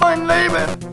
Mein Leben!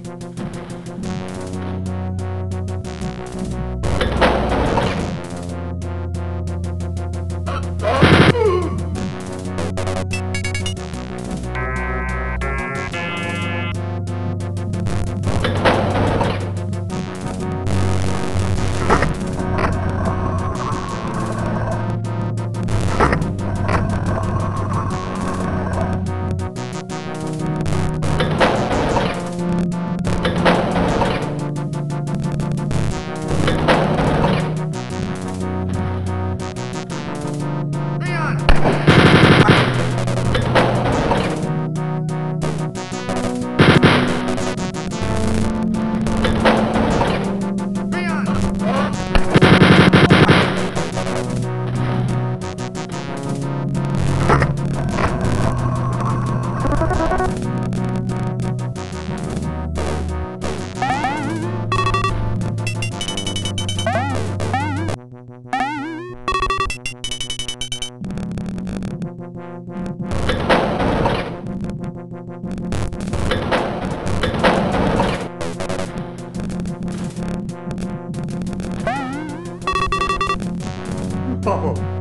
Tá bom.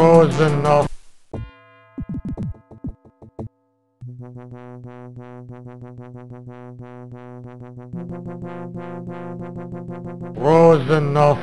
Rosenhoff. Rosenhoff.